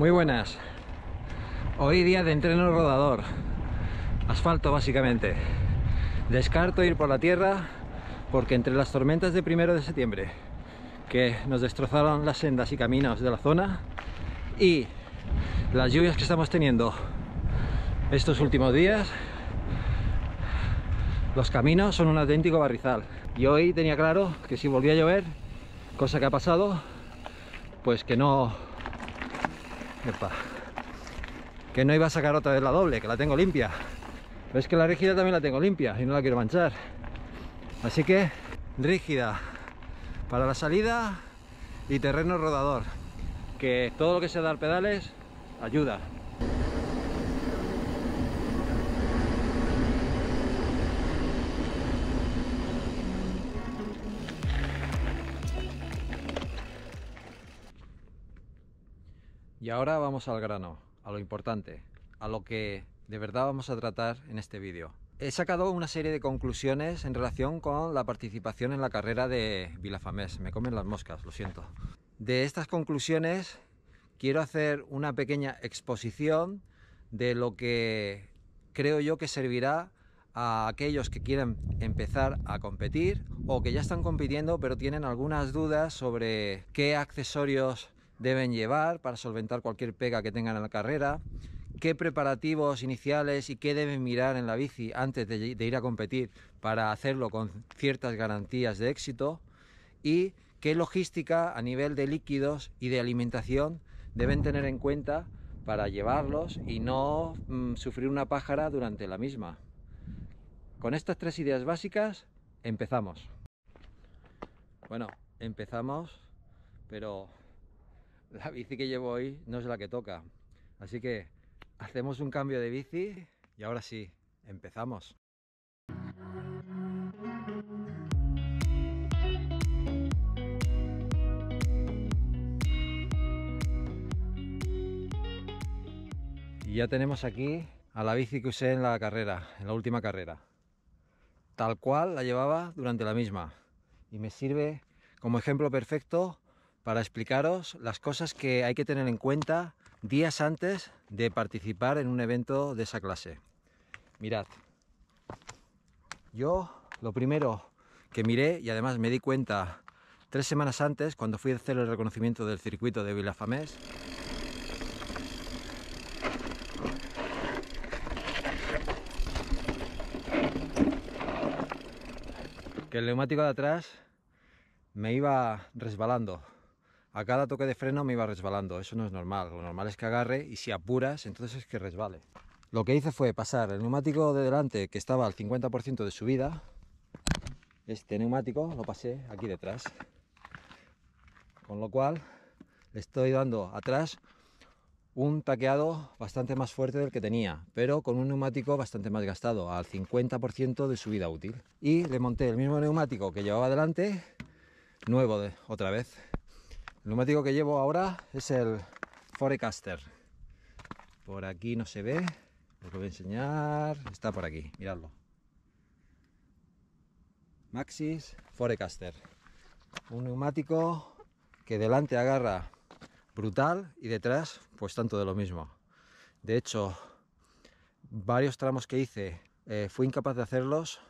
Muy buenas. Hoy día de entreno rodador. Asfalto básicamente. Descarto ir por la tierra porque entre las tormentas de primero de septiembre que nos destrozaron las sendas y caminos de la zona y las lluvias que estamos teniendo estos últimos días los caminos son un auténtico barrizal y hoy tenía claro que si volvía a llover cosa que ha pasado pues que no Que no iba a sacar otra vez la doble que la tengo limpia. Es que la rígida también la tengo limpia y no la quiero manchar. Así que rígida para la salida y terreno rodador que todo lo que sea dar pedales ayuda Y ahora vamos al grano, a lo importante, a lo que de verdad vamos a tratar en este vídeo. He sacado una serie de conclusiones en relación con la participación en la carrera de Vilafamés. Me comen las moscas, lo siento. De estas conclusiones quiero hacer una pequeña exposición de lo que creo yo que servirá a aquellos que quieren empezar a competir o que ya están compitiendo pero tienen algunas dudas sobre qué accesorios deben llevar para solventar cualquier pega que tengan en la carrera, qué preparativos iniciales y qué deben mirar en la bici antes de, ir a competir para hacerlo con ciertas garantías de éxito y qué logística a nivel de líquidos y de alimentación deben tener en cuenta para llevarlos y no mm, sufrir una pájara durante la misma. Con estas tres ideas básicas empezamos. Bueno, empezamos, pero la bici que llevo hoy no es la que toca. Así que hacemos un cambio de bici y ahora sí, empezamos. Y ya tenemos aquí a la bici que usé en la carrera, en la última carrera. Tal cual la llevaba durante la misma. Y me sirve como ejemplo perfecto para explicaros las cosas que hay que tener en cuenta días antes de participar en un evento de esa clase. Mirad, yo lo primero que miré y además me di cuenta tres semanas antes cuando fui a hacer el reconocimiento del circuito de Vilafamés que el neumático de atrás me iba resbalando a cada toque de freno me iba resbalando, eso no es normal, lo normal es que agarre y si apuras entonces es que resbale. Lo que hice fue pasar el neumático de delante que estaba al 50% de subida, este neumático lo pasé aquí detrás, con lo cual le estoy dando atrás un taqueado bastante más fuerte del que tenía, pero con un neumático bastante más gastado, al 50% de su vida útil. Y le monté el mismo neumático que llevaba delante, nuevo otra vez, el neumático que llevo ahora es el Forecaster. Por aquí no se ve, os lo voy a enseñar. Está por aquí, miradlo. Maxis Forecaster. Un neumático que delante agarra brutal y detrás pues tanto de lo mismo. De hecho, varios tramos que hice eh, fui incapaz de hacerlos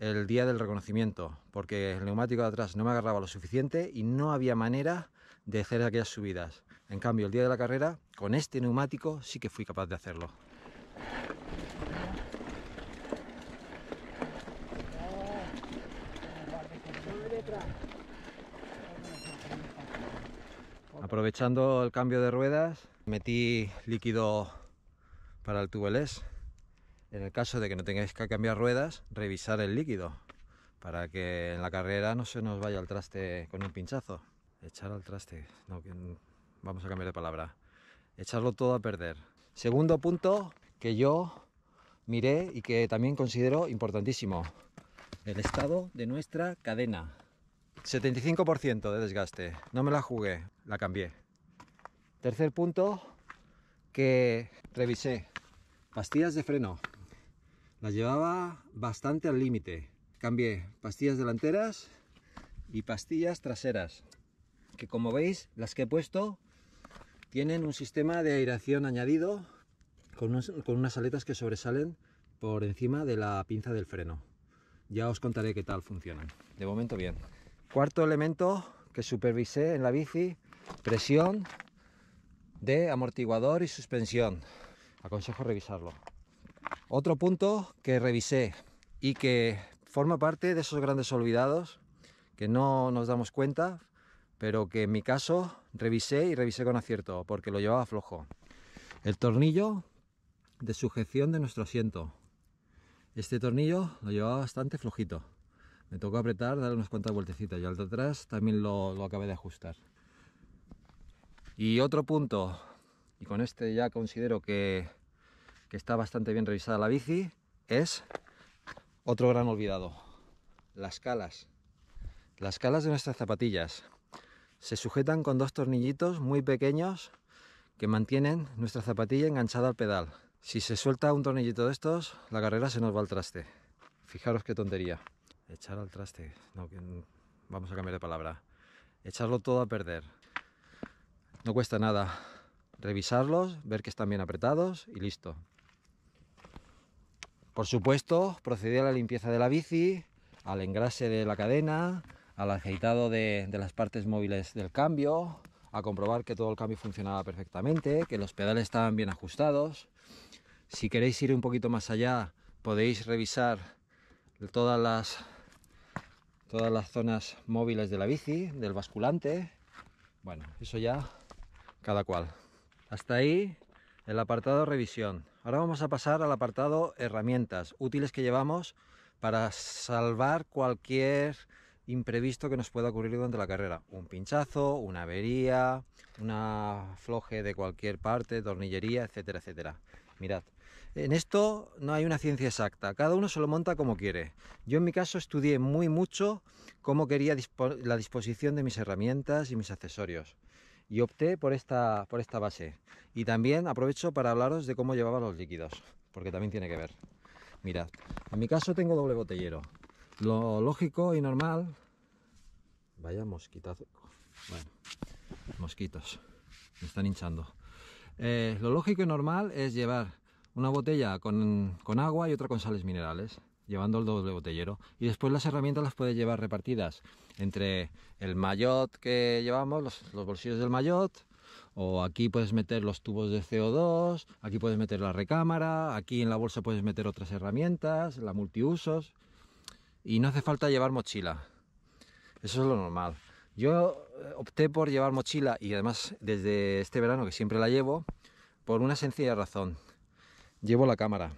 el día del reconocimiento, porque el neumático de atrás no me agarraba lo suficiente y no había manera de hacer aquellas subidas. En cambio, el día de la carrera, con este neumático sí que fui capaz de hacerlo. Aprovechando el cambio de ruedas, metí líquido para el tubeless en el caso de que no tengáis que cambiar ruedas, revisar el líquido para que en la carrera no se nos vaya al traste con un pinchazo. Echar al traste, vamos a cambiar de palabra. Echarlo todo a perder. Segundo punto que yo miré y que también considero importantísimo. El estado de nuestra cadena. 75% de desgaste. No me la jugué, la cambié. Tercer punto que revisé. Pastillas de freno. Las llevaba bastante al límite. Cambié pastillas delanteras y pastillas traseras. Que como veis, las que he puesto Tienen un sistema de aireación añadido con, con unas aletas que sobresalen por encima de la pinza del freno. Ya os contaré qué tal funcionan. De momento bien. Cuarto elemento que supervisé en la bici, presión de amortiguador y suspensión. Aconsejo revisarlo. Otro punto que revisé y que forma parte de esos grandes olvidados que no nos damos cuenta, pero que en mi caso revisé y revisé con acierto porque lo llevaba flojo. El tornillo de sujeción de nuestro asiento. Este tornillo lo llevaba bastante flojito. Me tocó apretar, darle unas cuantas vueltecitas y al de atrás también lo, lo acabé de ajustar. Y otro punto, y con este ya considero que, está bastante bien revisada la bici, es otro gran olvidado, las calas. Las calas de nuestras zapatillas se sujetan con dos tornillitos muy pequeños que mantienen nuestra zapatilla enganchada al pedal. Si se suelta un tornillito de estos, la carrera se nos va al traste. Fijaros qué tontería. Echar al traste. No, vamos a cambiar de palabra. Echarlo todo a perder. No cuesta nada. Revisarlos, ver que están bien apretados y listo. Por supuesto, procedí a la limpieza de la bici, al engrase de la cadena, al aceitado de, de, las partes móviles del cambio, a comprobar que todo el cambio funcionaba perfectamente, que los pedales estaban bien ajustados. Si queréis ir un poquito más allá, podéis revisar todas las, todas las zonas móviles de la bici, del basculante. Bueno, eso ya cada cual. Hasta ahí el apartado revisión. Ahora vamos a pasar al apartado herramientas útiles que llevamos para salvar cualquier imprevisto que nos pueda ocurrir durante la carrera. Un pinchazo, una avería, una floje de cualquier parte, tornillería, etcétera, etcétera. Mirad, en esto no hay una ciencia exacta, cada uno se lo monta como quiere. Yo en mi caso estudié muy mucho cómo quería la disposición de mis herramientas y mis accesorios y opté por esta, por esta base. Y también aprovecho para hablaros de cómo llevaba los líquidos, porque también tiene que ver. Mirad, en mi caso tengo doble botellero. Lo lógico y normal... Vaya mosquitazo. Bueno, mosquitos. Me están hinchando. Eh, lo lógico y normal es llevar una botella con, con agua y otra con sales minerales llevando el doble botellero. Y después las herramientas las puedes llevar repartidas entre el maillot que llevamos, los, los, bolsillos del maillot, o aquí puedes meter los tubos de CO2, aquí puedes meter la recámara, aquí en la bolsa puedes meter otras herramientas, la multiusos, y no hace falta llevar mochila. Eso es lo normal. Yo eh, opté por llevar mochila y además desde este verano que siempre la llevo, por una sencilla razón. Llevo la cámara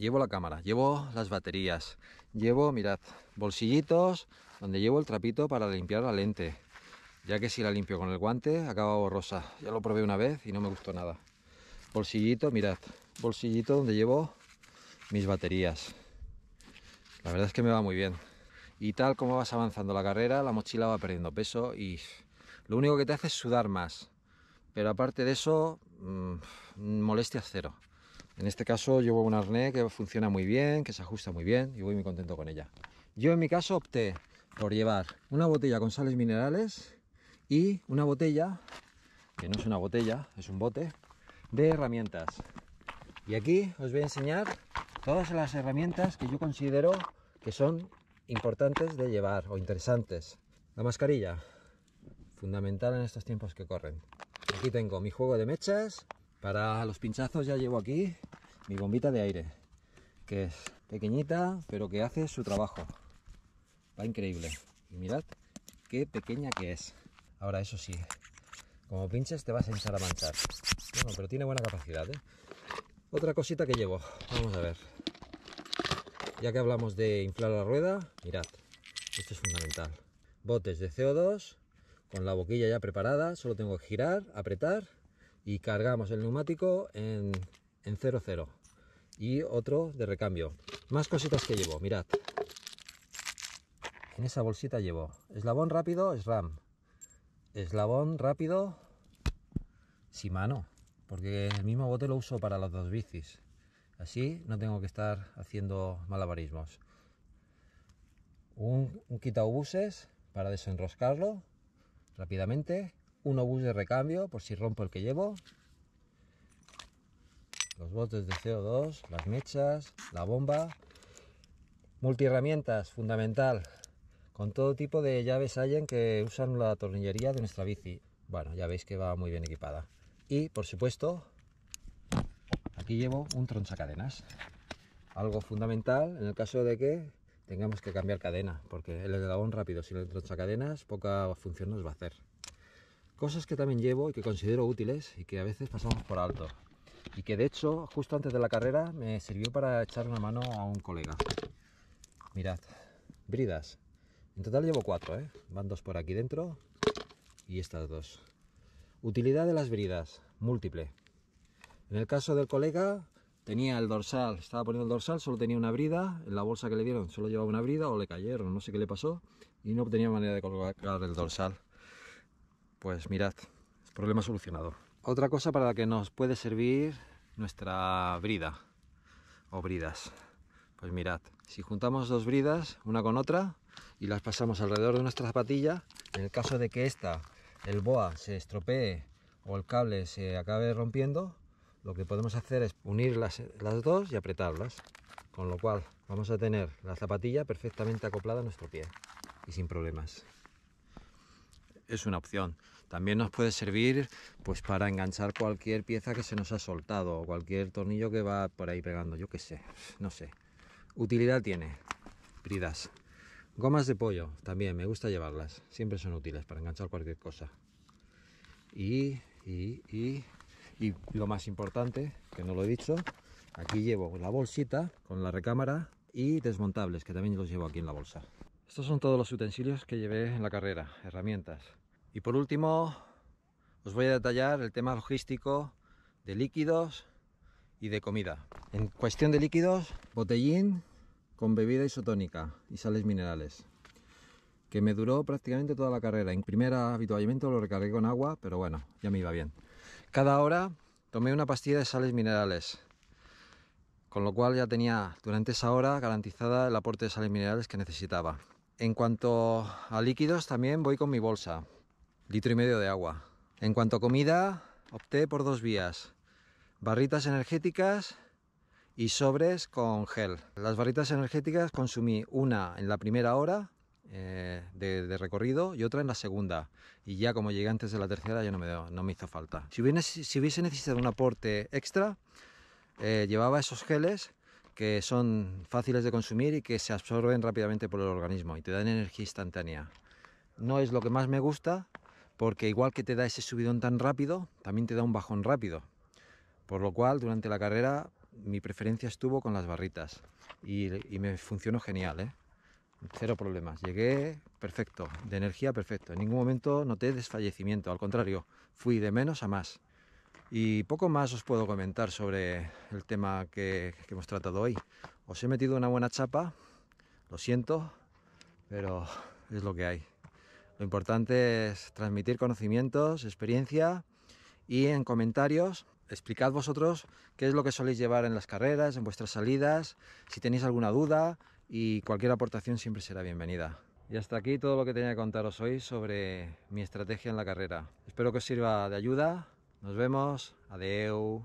llevo la cámara, llevo las baterías, llevo, mirad, bolsillitos donde llevo el trapito para limpiar la lente, ya que si la limpio con el guante acaba borrosa. Ya lo probé una vez y no me gustó nada. Bolsillito, mirad, bolsillito donde llevo mis baterías. La verdad es que me va muy bien. Y tal como vas avanzando la carrera, la mochila va perdiendo peso y lo único que te hace es sudar más. Pero aparte de eso, mmm, molestias cero. En este caso llevo un arnés que funciona muy bien, que se ajusta muy bien y voy muy contento con ella. Yo en mi caso opté por llevar una botella con sales minerales y una botella, que no es una botella, es un bote, de herramientas. Y aquí os voy a enseñar todas las herramientas que yo considero que son importantes de llevar o interesantes. La mascarilla, fundamental en estos tiempos que corren. Aquí tengo mi juego de mechas, para los pinchazos ya llevo aquí mi bombita de aire, que es pequeñita, pero que hace su trabajo. Va increíble. Y mirad qué pequeña que es. Ahora, eso sí, como pinches te vas a hinchar a manchar. Bueno, pero tiene buena capacidad, ¿eh? Otra cosita que llevo, vamos a ver. Ya que hablamos de inflar la rueda, mirad, esto es fundamental. Botes de CO2 con la boquilla ya preparada, solo tengo que girar, apretar y cargamos el neumático en, en 0,0 y otro de recambio. Más cositas que llevo, mirad. En esa bolsita llevo eslabón rápido, SRAM. Eslabón rápido, Shimano, porque el mismo bote lo uso para las dos bicis. Así no tengo que estar haciendo malabarismos. Un, un quitaobuses para desenroscarlo rápidamente un obús de recambio por si rompo el que llevo, los botes de CO2, las mechas, la bomba, multiherramientas, fundamental, con todo tipo de llaves Allen que usan la tornillería de nuestra bici. Bueno, ya veis que va muy bien equipada. Y, por supuesto, aquí llevo un tronchacadenas. Algo fundamental en el caso de que tengamos que cambiar cadena, porque el eslabón rápido sin el tronchacadenas poca función nos va a hacer. Cosas que también llevo y que considero útiles y que a veces pasamos por alto. Y que de hecho, justo antes de la carrera, me sirvió para echar una mano a un colega. Mirad, bridas. En total llevo cuatro, ¿eh? Van dos por aquí dentro y estas dos. Utilidad de las bridas, múltiple. En el caso del colega, tenía el dorsal, estaba poniendo el dorsal, solo tenía una brida, en la bolsa que le dieron solo llevaba una brida o le cayeron, no sé qué le pasó, y no tenía manera de colocar el dorsal. Pues mirad, problema solucionado. Otra cosa para la que nos puede servir nuestra brida o bridas. Pues mirad, si juntamos dos bridas, una con otra, y las pasamos alrededor de nuestra zapatilla, en el caso de que esta, el boa, se estropee o el cable se acabe rompiendo, lo que podemos hacer es unir las, las dos y apretarlas. Con lo cual vamos a tener la zapatilla perfectamente acoplada a nuestro pie y sin problemas. Es una opción. También nos puede servir pues para enganchar cualquier pieza que se nos ha soltado o cualquier tornillo que va por ahí pegando, yo qué sé, no sé. Utilidad tiene. Bridas. Gomas de pollo, también me gusta llevarlas. Siempre son útiles para enganchar cualquier cosa. Y, y, y, y lo más importante, que no lo he dicho, aquí llevo la bolsita con la recámara y desmontables, que también los llevo aquí en la bolsa. Estos son todos los utensilios que llevé en la carrera, herramientas. Y por último, os voy a detallar el tema logístico de líquidos y de comida. En cuestión de líquidos, botellín con bebida isotónica y sales minerales, que me duró prácticamente toda la carrera. En primer habituallamiento lo recargué con agua, pero bueno, ya me iba bien. Cada hora tomé una pastilla de sales minerales, con lo cual ya tenía durante esa hora garantizada el aporte de sales minerales que necesitaba. En cuanto a líquidos, también voy con mi bolsa, litro y medio de agua. En cuanto a comida, opté por dos vías barritas energéticas y sobres con gel. Las barritas energéticas consumí una en la primera hora eh, de, recorrido y otra en la segunda. Y ya como llegué antes de la tercera ya no me, hizo falta. Si hubiese, si hubiese necesitado un aporte extra, eh, llevaba esos geles que son fáciles de consumir y que se absorben rápidamente por el organismo y te dan energía instantánea. No es lo que más me gusta porque igual que te da ese subidón tan rápido, también te da un bajón rápido. Por lo cual, durante la carrera, mi preferencia estuvo con las barritas y, me funcionó genial, ¿eh? Cero problemas. Llegué perfecto, de energía perfecto. En ningún momento noté desfallecimiento, al contrario, fui de menos a más. Y poco más os puedo comentar sobre el tema que, que hemos tratado hoy. Os he metido una buena chapa, lo siento, pero es lo que hay. Lo importante es transmitir conocimientos, experiencia y en comentarios explicad vosotros qué es lo que soléis llevar en las carreras, en vuestras salidas, si tenéis alguna duda y cualquier aportación siempre será bienvenida. Y hasta aquí todo lo que tenía que contaros hoy sobre mi estrategia en la carrera. Espero que os sirva de ayuda. Nos vemos. Adeu.